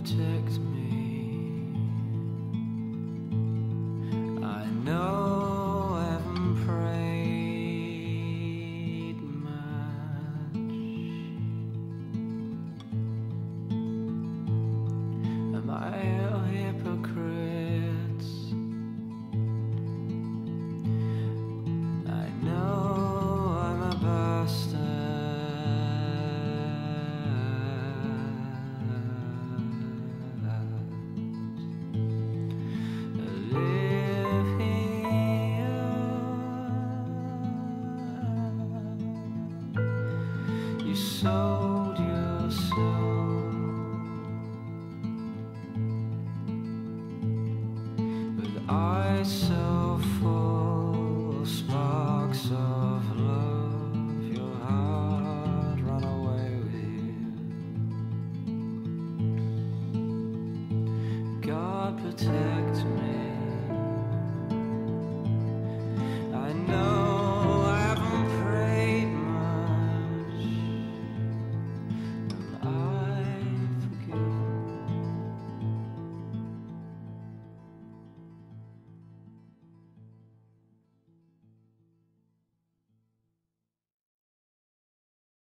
protect me. You sold your soul. But I so full of sparks of love. Your heart run away with you. God protect.